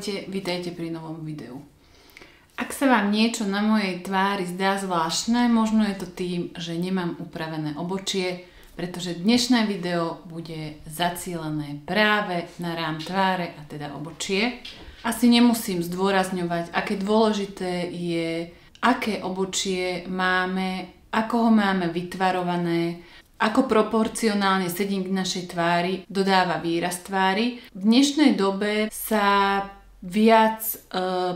Ahojte, vítajte pri novom videu. Ak sa vám niečo na mojej tvári zdá zvláštne, možno je to tým, že nemám upravené obočie, pretože dnešné video bude zacielené práve na rám tváre a teda obočie. Asi nemusím zdôrazňovať, aké dôležité je, aké obočie máme, ako ho máme vytvarované, ako proporcionálne sedím k našej tvári dodáva výraz tvári. V dnešnej dobe sa viac e,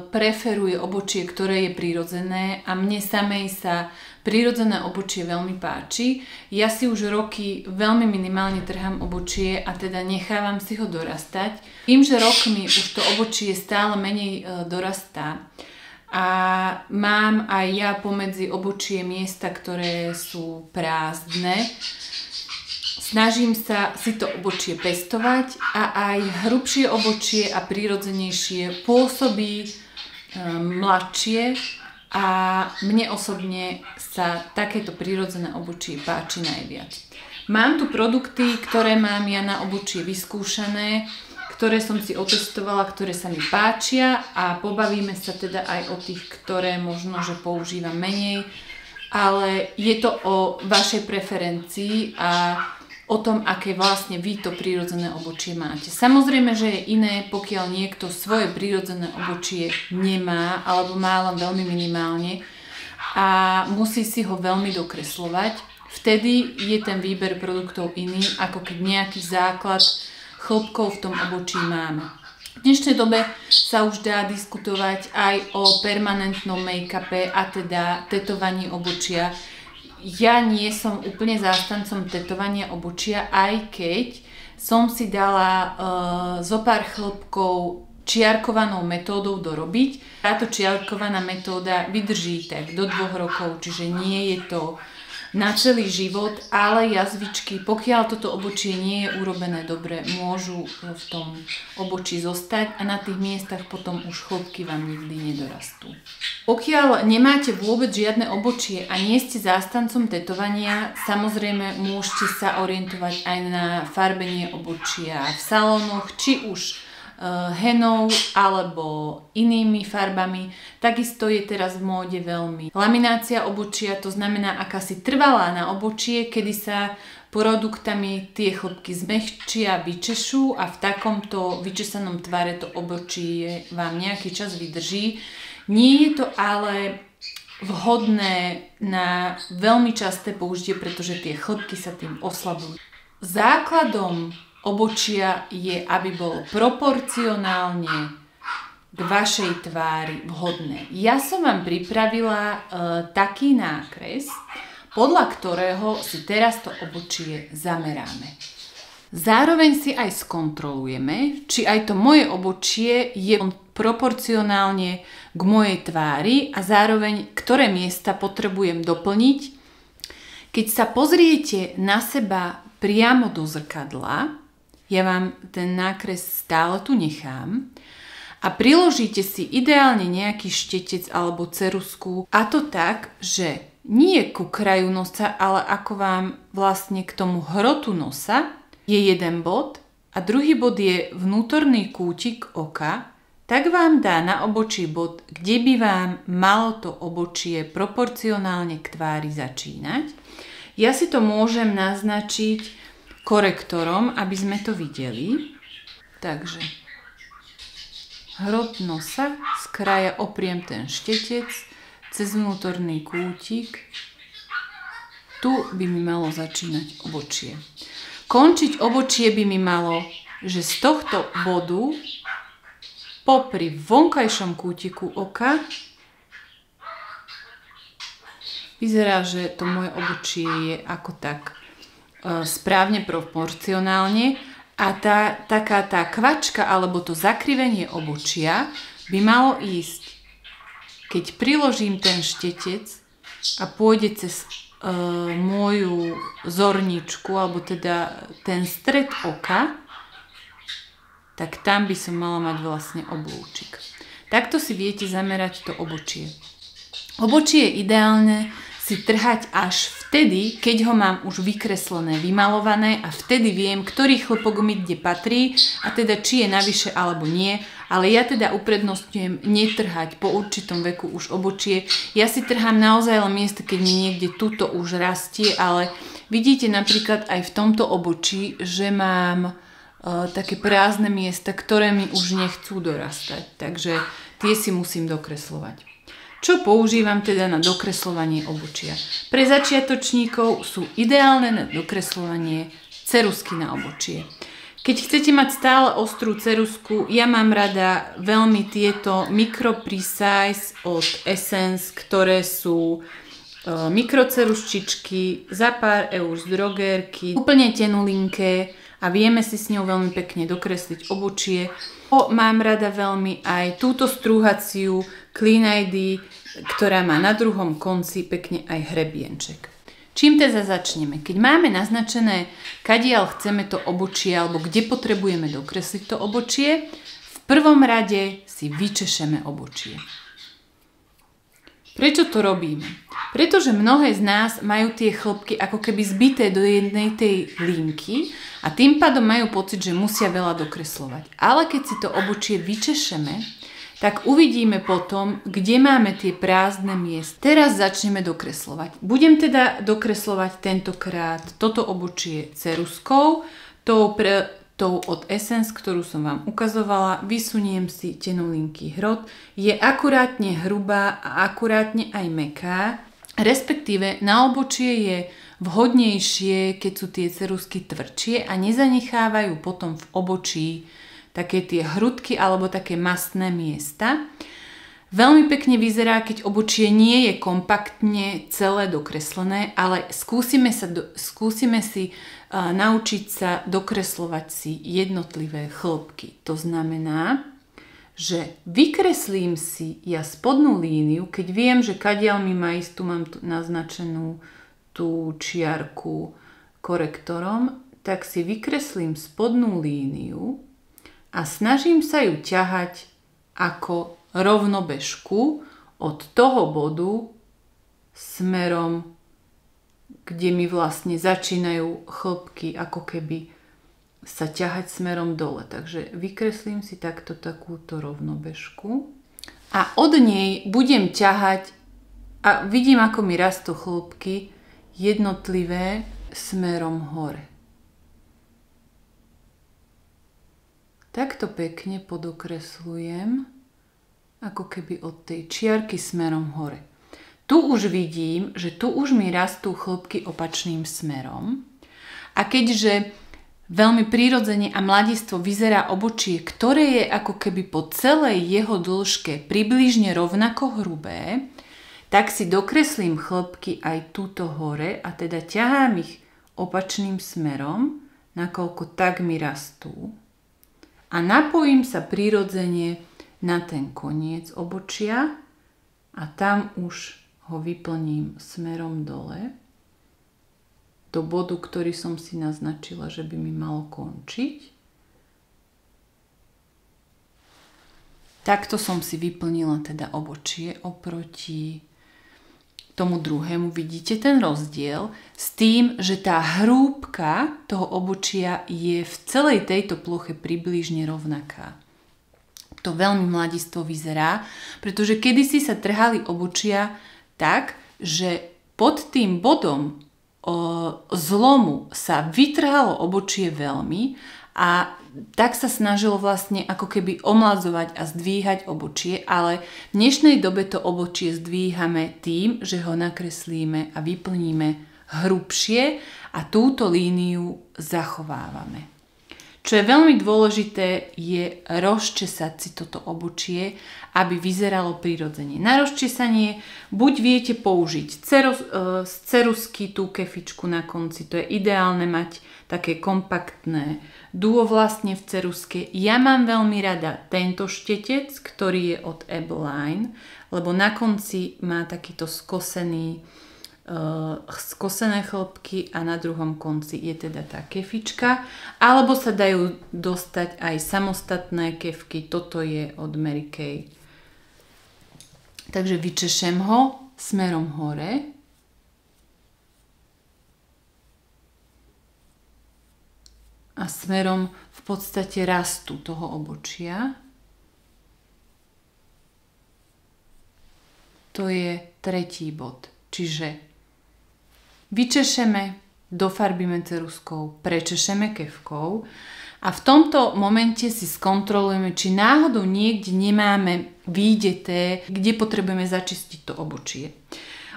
preferuje obočie, ktoré je prirodzené a mne samej sa prirodzené obočie veľmi páči. Ja si už roky veľmi minimálne trhám obočie a teda nechávam si ho dorastať. Tým, že rokmi už to obočie stále menej e, dorastá, a mám aj ja pomedzi obočie miesta, ktoré sú prázdne. Snažím sa si to obočie pestovať a aj hrubšie obočie a prírodzenejšie pôsobí e, mladšie a mne osobne sa takéto prírodzené obočie páči najviac. Mám tu produkty, ktoré mám ja na obočie vyskúšané ktoré som si otestovala, ktoré sa mi páčia a pobavíme sa teda aj o tých, ktoré možno, že používam menej, ale je to o vašej preferencii a o tom, aké vlastne vy to prírodzené obočie máte. Samozrejme, že je iné, pokiaľ niekto svoje prírodzené obočie nemá alebo má len veľmi minimálne a musí si ho veľmi dokreslovať. Vtedy je ten výber produktov iný, ako keď nejaký základ chlopkov v tom obočí máme. V dnešnej dobe sa už dá diskutovať aj o permanentnom make-upe a teda tetovaní obočia. Ja nie som úplne zástancom tetovania obočia, aj keď som si dala uh, zo pár chlopkov čiarkovanou metódou dorobiť. Táto čiarkovaná metóda vydrží tak do dvoch rokov, čiže nie je to na celý život, ale jazvičky, pokiaľ toto obočie nie je urobené dobre, môžu v tom obočí zostať a na tých miestach potom už chlopky vám nikdy nedorastú. Pokiaľ nemáte vôbec žiadne obočie a nie ste zástancom tetovania, samozrejme môžete sa orientovať aj na farbenie obočia v salónoch, či už henou alebo inými farbami. Takisto je teraz v móde veľmi laminácia obočia, to znamená akási trvalá na obočie, kedy sa produktami tie chlopky zmehčia, vyčešú a v takomto vyčesanom tvare to obočie vám nejaký čas vydrží. Nie je to ale vhodné na veľmi časté použitie, pretože tie chlopky sa tým oslabujú. Základom obočia je, aby bolo proporcionálne k vašej tvári vhodné. Ja som vám pripravila e, taký nákres, podľa ktorého si teraz to obočie zameráme. Zároveň si aj skontrolujeme, či aj to moje obočie je proporcionálne k mojej tvári a zároveň ktoré miesta potrebujem doplniť. Keď sa pozriete na seba priamo do zrkadla, ja vám ten nákres stále tu nechám. A priložíte si ideálne nejaký štetec alebo cerusku. A to tak, že nie ku kraju nosa, ale ako vám vlastne k tomu hrotu nosa je jeden bod. A druhý bod je vnútorný kútik oka, tak vám dá na obočí bod, kde by vám malo to obočie proporcionálne k tvári začínať. Ja si to môžem naznačiť korektorom, aby sme to videli. Takže hrot nosa, z kraja opriem ten štetec, cez vnútorný kútik. Tu by mi malo začínať obočie. Končiť obočie by mi malo, že z tohto bodu popri vonkajšom kútiku oka vyzerá, že to moje obočie je ako tak správne proporcionálne a tá, taká tá kvačka alebo to zakrivenie obočia by malo ísť, keď priložím ten štetec a pôjde cez e, moju zorničku alebo teda ten stred oka, tak tam by som mala mať vlastne oblúčik. Takto si viete zamerať to obočie. Obočie je ideálne si trhať až v vtedy, keď ho mám už vykreslené, vymalované a vtedy viem, ktorý chlpok mi kde patrí a teda či je navyše alebo nie. Ale ja teda uprednostňujem netrhať po určitom veku už obočie. Ja si trhám naozaj len miesto, keď mi niekde tuto už rastie, ale vidíte napríklad aj v tomto obočí, že mám uh, také prázdne miesta, ktoré mi už nechcú dorastať. Takže tie si musím dokreslovať čo používam teda na dokreslovanie obučia. Pre začiatočníkov sú ideálne na dokreslovanie cerusky na obočie. Keď chcete mať stále ostrú cerusku, ja mám rada veľmi tieto Micro Precise od Essence, ktoré sú e, mikroceruščičky za pár eur z drogerky, úplne tenulinké a vieme si s ňou veľmi pekne dokresliť obočie. O, mám rada veľmi aj túto strúhaciu ID, ktorá má na druhom konci pekne aj hrebienček. Čím teda začneme? Keď máme naznačené, kadiaľ chceme to obočie alebo kde potrebujeme dokresliť to obočie, v prvom rade si vyčešeme obočie. Prečo to robíme? Pretože mnohé z nás majú tie chlopky ako keby zbité do jednej tej linky a tým pádom majú pocit, že musia veľa dokreslovať. Ale keď si to obočie vyčešeme, tak uvidíme potom, kde máme tie prázdne miesta. Teraz začneme dokreslovať. Budem teda dokreslovať tentokrát toto obočie ceruskou, tou, pre, tou od Essence, ktorú som vám ukazovala. Vysuniem si tenulinký hrot. Je akurátne hrubá a akurátne aj meká. Respektíve na obočie je vhodnejšie, keď sú tie cerusky tvrdšie a nezanechávajú potom v obočí také tie hrudky alebo také mastné miesta. Veľmi pekne vyzerá, keď obočie nie je kompaktne celé dokreslené, ale skúsime, sa do, skúsime si uh, naučiť sa dokreslovať si jednotlivé chlopky. To znamená, že vykreslím si ja spodnú líniu, keď viem, že kadiaľ mi má ísť, tu mám tu naznačenú tú čiarku korektorom, tak si vykreslím spodnú líniu a snažím sa ju ťahať ako rovnobežku od toho bodu smerom, kde mi vlastne začínajú chlpky ako keby sa ťahať smerom dole. Takže vykreslím si takto takúto rovnobežku a od nej budem ťahať a vidím, ako mi rastú chlpky jednotlivé smerom hore. Takto pekne podokreslujem, ako keby od tej čiarky smerom hore. Tu už vidím, že tu už mi rastú chlopky opačným smerom. A keďže veľmi prírodzene a mladistvo vyzerá obočie, ktoré je ako keby po celej jeho dĺžke približne rovnako hrubé, tak si dokreslím chlopky aj túto hore a teda ťahám ich opačným smerom, nakoľko tak mi rastú a napojím sa prirodzene na ten koniec obočia a tam už ho vyplním smerom dole do bodu, ktorý som si naznačila, že by mi malo končiť. Takto som si vyplnila teda obočie oproti tomu druhému vidíte ten rozdiel s tým, že tá hrúbka toho obočia je v celej tejto ploche približne rovnaká. To veľmi mladistvo vyzerá, pretože kedysi sa trhali obočia tak, že pod tým bodom o, zlomu sa vytrhalo obočie veľmi a tak sa snažilo vlastne ako keby omladzovať a zdvíhať obočie, ale v dnešnej dobe to obočie zdvíhame tým, že ho nakreslíme a vyplníme hrubšie a túto líniu zachovávame. Čo je veľmi dôležité, je rozčesať si toto obočie, aby vyzeralo prirodzene. Na rozčesanie buď viete použiť e, z cerusky tú kefičku na konci, to je ideálne mať také kompaktné duo vlastne v ceruske. Ja mám veľmi rada tento štetec, ktorý je od Ebeline, lebo na konci má takýto skosený Eh, skosené chlopky a na druhom konci je teda tá kefička. Alebo sa dajú dostať aj samostatné kefky. Toto je od Mary Kay. Takže vyčešem ho smerom hore. A smerom v podstate rastu toho obočia. To je tretí bod. Čiže vyčešeme, dofarbíme ceruskou, prečešeme kevkou a v tomto momente si skontrolujeme, či náhodou niekde nemáme výdeté, kde potrebujeme začistiť to obočie.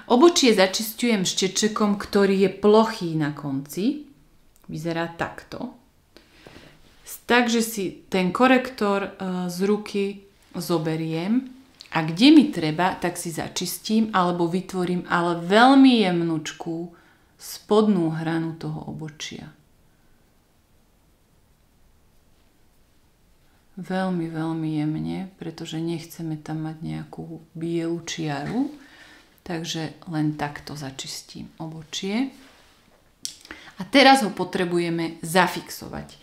Obočie začistujem štečekom, ktorý je plochý na konci. Vyzerá takto. Takže si ten korektor e, z ruky zoberiem a kde mi treba, tak si začistím alebo vytvorím ale veľmi jemnúčku spodnú hranu toho obočia. veľmi, veľmi jemne, pretože nechceme tam mať nejakú bielu čiaru. Takže len takto začistím obočie. A teraz ho potrebujeme zafixovať.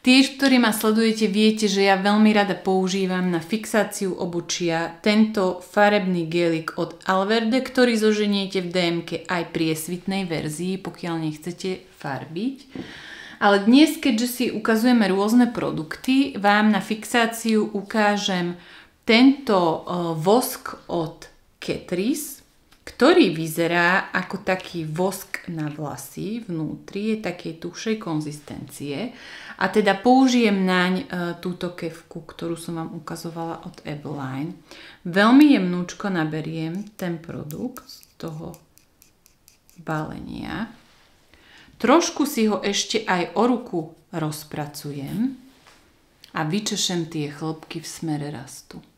Tí, ktorí ma sledujete, viete, že ja veľmi rada používam na fixáciu obočia tento farebný gelik od Alverde, ktorý zoženiete v DMK aj priesvitnej verzii, pokiaľ nechcete farbiť. Ale dnes, keďže si ukazujeme rôzne produkty, vám na fixáciu ukážem tento e, vosk od Catrice, ktorý vyzerá ako taký vosk na vlasy. Vnútri je takej tušej konzistencie. A teda použijem naň e, túto kevku, ktorú som vám ukazovala od Eveline. Veľmi jemnúčko naberiem ten produkt z toho balenia. Trošku si ho ešte aj o ruku rozpracujem a vyčešem tie chlopky v smere rastu.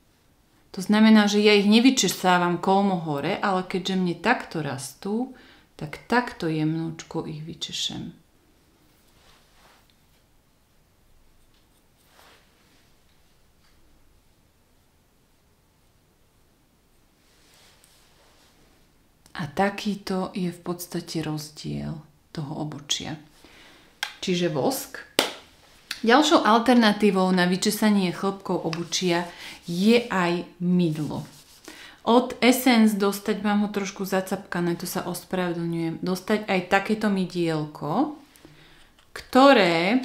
To znamená, že ja ich nevyčesávam kolmo hore, ale keďže mne takto rastú, tak takto jemnúčko ich vyčešem. A takýto je v podstate rozdiel toho obočia. Čiže vosk. Ďalšou alternatívou na vyčesanie chlopkov obočia je aj mydlo. Od Essence dostať, mám ho trošku zacapkané, to sa ospravedlňujem, dostať aj takéto mydielko, ktoré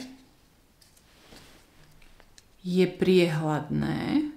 je priehľadné,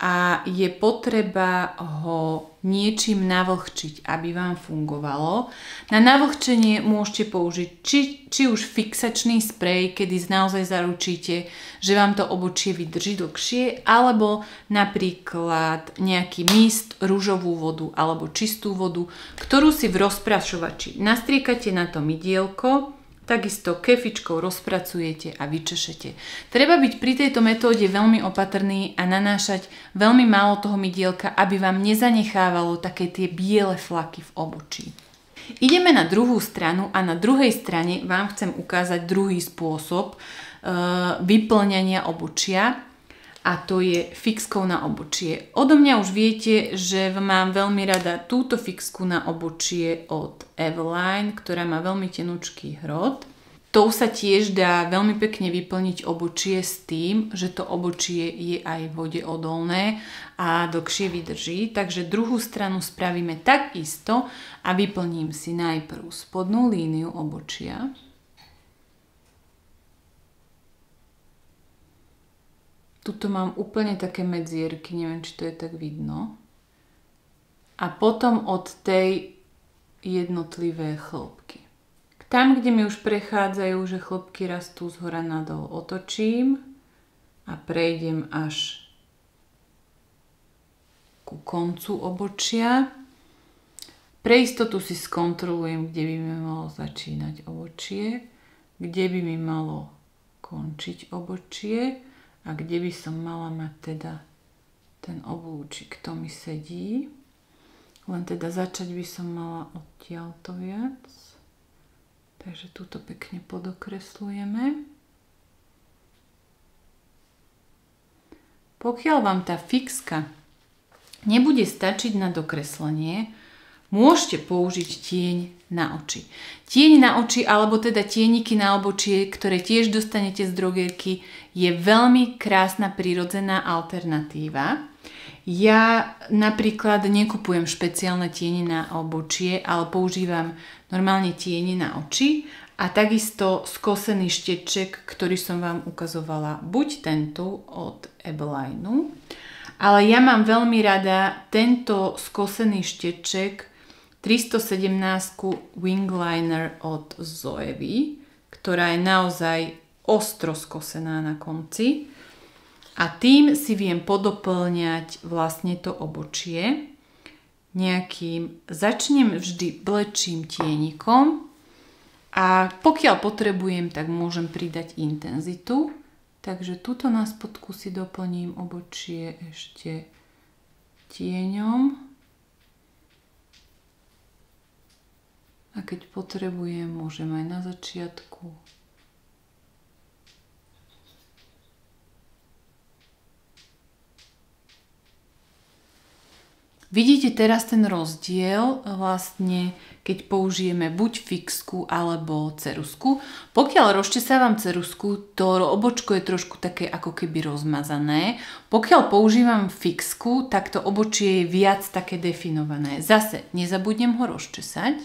a je potreba ho niečím navlhčiť, aby vám fungovalo. Na navlhčenie môžete použiť či, či už fixačný sprej, kedy naozaj zaručíte, že vám to obočie vydrží dlhšie, alebo napríklad nejaký mist, rúžovú vodu alebo čistú vodu, ktorú si v rozprašovači nastriekate na to mydielko, takisto kefičkou rozpracujete a vyčešete. Treba byť pri tejto metóde veľmi opatrný a nanášať veľmi málo toho mydielka, aby vám nezanechávalo také tie biele flaky v obočí. Ideme na druhú stranu a na druhej strane vám chcem ukázať druhý spôsob e, vyplňania obočia a to je fixkou na obočie. Odo mňa už viete, že mám veľmi rada túto fixku na obočie od Eveline, ktorá má veľmi tenúčký hrot. Tou sa tiež dá veľmi pekne vyplniť obočie s tým, že to obočie je aj vode odolné a dlhšie vydrží. Takže druhú stranu spravíme takisto a vyplním si najprv spodnú líniu obočia. Tuto mám úplne také medzierky, neviem, či to je tak vidno. A potom od tej jednotlivé chlopky. Tam, kde mi už prechádzajú, že chlopky rastú z hora nadol, otočím a prejdem až ku koncu obočia. Pre istotu si skontrolujem, kde by mi malo začínať obočie, kde by mi malo končiť obočie a kde by som mala mať teda ten oblúčik, to mi sedí. Len teda začať by som mala odtiaľ to viac. Takže túto pekne podokreslujeme. Pokiaľ vám tá fixka nebude stačiť na dokreslenie, môžete použiť tieň na oči. Tieň na oči, alebo teda tieniky na obočie, ktoré tiež dostanete z drogerky, je veľmi krásna prírodzená alternatíva. Ja napríklad nekupujem špeciálne tiene na obočie, ale používam normálne tiene na oči a takisto skosený šteček, ktorý som vám ukazovala, buď tento od Ebelineu, ale ja mám veľmi rada tento skosený šteček 317 Wingliner od Zoevy, ktorá je naozaj ostro skosená na konci. A tým si viem podoplňať vlastne to obočie nejakým, začnem vždy blečím tienikom, a pokiaľ potrebujem, tak môžem pridať intenzitu. Takže tuto na spodku si doplním obočie ešte tieňom. A keď potrebujem, môžem aj na začiatku Vidíte teraz ten rozdiel vlastne, keď použijeme buď fixku alebo cerusku. Pokiaľ rozčesávam cerusku, to obočko je trošku také ako keby rozmazané. Pokiaľ používam fixku, tak to obočie je viac také definované. Zase nezabudnem ho rozčesať,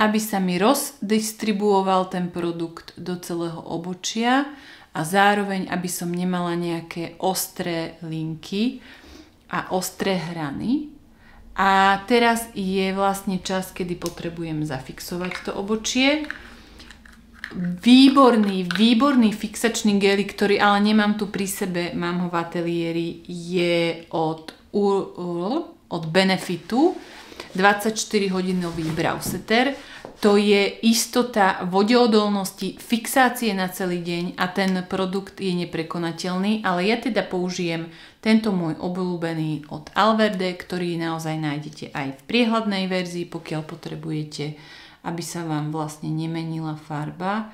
aby sa mi rozdistribuoval ten produkt do celého obočia a zároveň, aby som nemala nejaké ostré linky, a ostré hrany. A teraz je vlastne čas, kedy potrebujem zafixovať to obočie. Výborný, výborný fixačný gel, ktorý ale nemám tu pri sebe, mám ho v ateliéri, je od, od Benefitu 24 hodinový brow setter to je istota vodeodolnosti, fixácie na celý deň a ten produkt je neprekonateľný, ale ja teda použijem tento môj obľúbený od Alverde, ktorý naozaj nájdete aj v priehľadnej verzii, pokiaľ potrebujete, aby sa vám vlastne nemenila farba.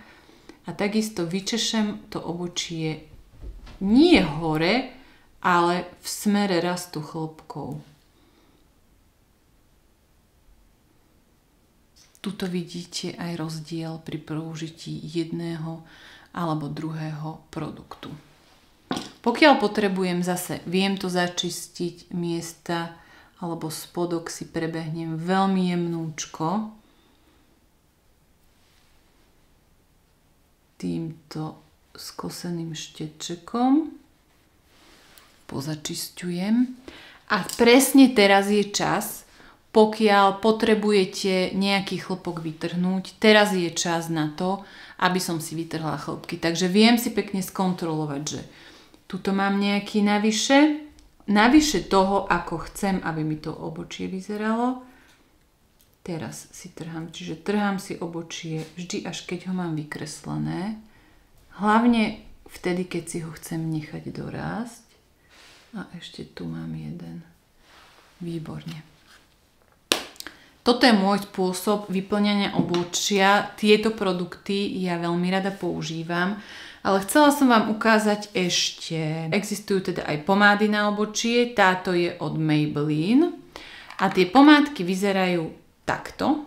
A takisto vyčešem to obočie nie hore, ale v smere rastu chlopkov. Tuto vidíte aj rozdiel pri použití jedného alebo druhého produktu. Pokiaľ potrebujem zase, viem to začistiť miesta alebo spodok si prebehnem veľmi jemnúčko týmto skoseným štečekom pozačistujem a presne teraz je čas, pokiaľ potrebujete nejaký chlpok vytrhnúť, teraz je čas na to, aby som si vytrhla chlpky. Takže viem si pekne skontrolovať, že tuto mám nejaký navyše, navyše toho, ako chcem, aby mi to obočie vyzeralo. Teraz si trhám, čiže trhám si obočie vždy až keď ho mám vykreslené. Hlavne vtedy, keď si ho chcem nechať dorásť. A ešte tu mám jeden. Výborne. Toto je môj spôsob vyplňania obočia. Tieto produkty ja veľmi rada používam. Ale chcela som vám ukázať ešte, existujú teda aj pomády na obočie, táto je od Maybelline a tie pomádky vyzerajú takto.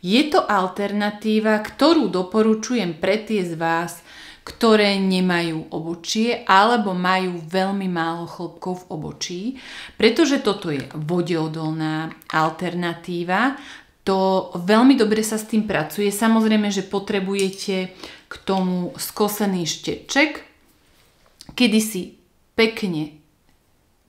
Je to alternatíva, ktorú doporučujem pre tie z vás, ktoré nemajú obočie alebo majú veľmi málo chlopkov v obočí, pretože toto je vodeodolná alternatíva. To veľmi dobre sa s tým pracuje. Samozrejme, že potrebujete k tomu skosený šteček, kedy si pekne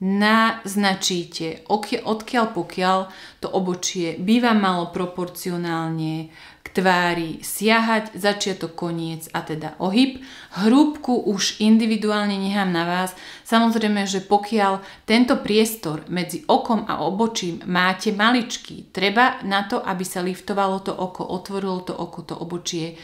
naznačíte, odkiaľ pokiaľ to obočie býva malo proporcionálne tvári siahať, začiatok, koniec a teda ohyb. Hrúbku už individuálne nechám na vás. Samozrejme, že pokiaľ tento priestor medzi okom a obočím máte maličký, treba na to, aby sa liftovalo to oko, otvorilo to oko, to obočie,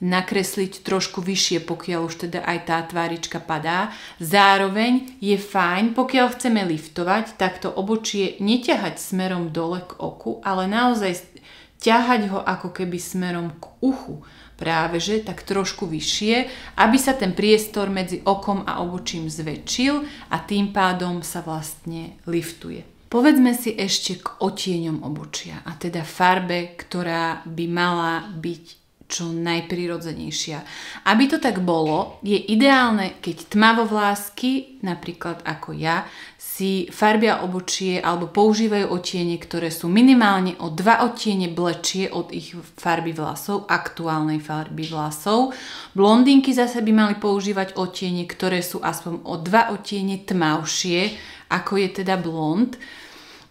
nakresliť trošku vyššie, pokiaľ už teda aj tá tvárička padá. Zároveň je fajn, pokiaľ chceme liftovať, tak to obočie neťahať smerom dole k oku, ale naozaj ťahať ho ako keby smerom k uchu, práve že tak trošku vyššie, aby sa ten priestor medzi okom a obočím zväčšil a tým pádom sa vlastne liftuje. Povedzme si ešte k otieňom obočia a teda farbe, ktorá by mala byť čo najprirodzenejšia. Aby to tak bolo, je ideálne, keď tmavovlásky, napríklad ako ja, si farbia obočie alebo používajú otiene, ktoré sú minimálne o dva otiene blečie od ich farby vlasov, aktuálnej farby vlasov. Blondinky zase by mali používať otiene, ktoré sú aspoň o dva otiene tmavšie, ako je teda blond.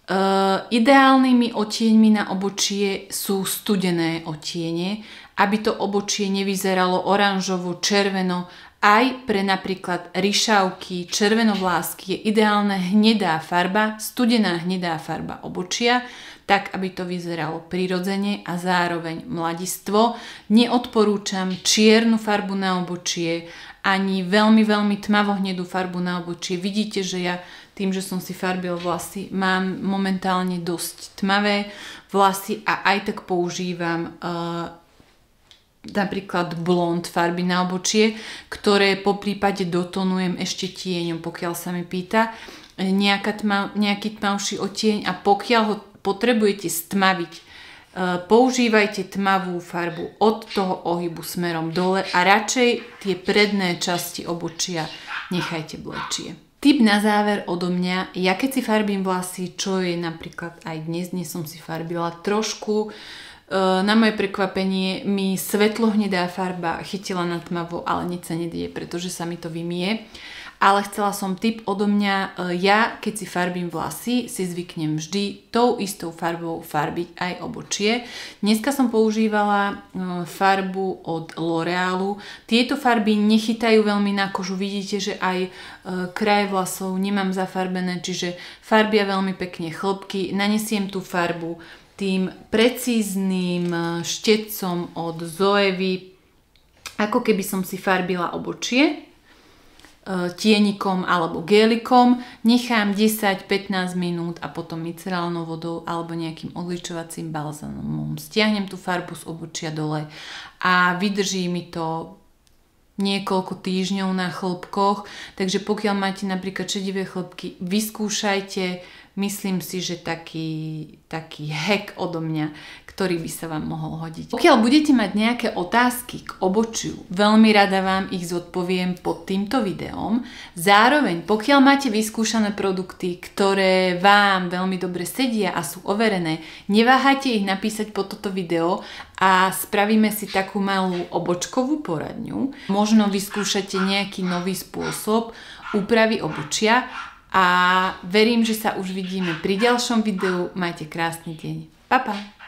Uh, ideálnymi otieňmi na obočie sú studené otiene, aby to obočie nevyzeralo oranžovo, červeno. Aj pre napríklad ryšavky, červenovlásky je ideálna hnedá farba, studená hnedá farba obočia, tak aby to vyzeralo prirodzene a zároveň mladistvo. Neodporúčam čiernu farbu na obočie, ani veľmi, veľmi tmavohnedú farbu na obočie. Vidíte, že ja tým, že som si farbil vlasy, mám momentálne dosť tmavé vlasy a aj tak používam uh, napríklad blond farby na obočie, ktoré po prípade dotonujem ešte tieňom, pokiaľ sa mi pýta nejaká tma, nejaký tmavší otieň a pokiaľ ho potrebujete stmaviť, uh, používajte tmavú farbu od toho ohybu smerom dole a radšej tie predné časti obočia nechajte blečie. Tip na záver odo mňa, ja keď si farbím vlasy, čo je napríklad aj dnes, dnes som si farbila trošku, e, na moje prekvapenie mi svetlohnedá farba chytila na tmavo, ale nič sa nedie, pretože sa mi to vymie ale chcela som tip odo mňa, e, ja keď si farbím vlasy, si zvyknem vždy tou istou farbou farbiť aj obočie. Dneska som používala e, farbu od L'Orealu. Tieto farby nechytajú veľmi na kožu, vidíte, že aj kraj vlasov nemám zafarbené, čiže farbia veľmi pekne chlopky. Nanesiem tú farbu tým precízným štetcom od Zoevy, ako keby som si farbila obočie E, tienikom alebo gélikom, nechám 10-15 minút a potom micerálnou vodou alebo nejakým odličovacím balzamom. Stiahnem tú farbu z obočia dole a vydrží mi to niekoľko týždňov na chlopkoch, takže pokiaľ máte napríklad šedivé chlopky, vyskúšajte, myslím si, že taký, taký hack odo mňa, ktorý by sa vám mohol hodiť. Pokiaľ budete mať nejaké otázky k obočiu, veľmi rada vám ich zodpoviem pod týmto videom. Zároveň, pokiaľ máte vyskúšané produkty, ktoré vám veľmi dobre sedia a sú overené, neváhajte ich napísať pod toto video a spravíme si takú malú obočkovú poradňu. Možno vyskúšate nejaký nový spôsob úpravy obočia a verím, že sa už vidíme pri ďalšom videu. Majte krásny deň. Pa, pa.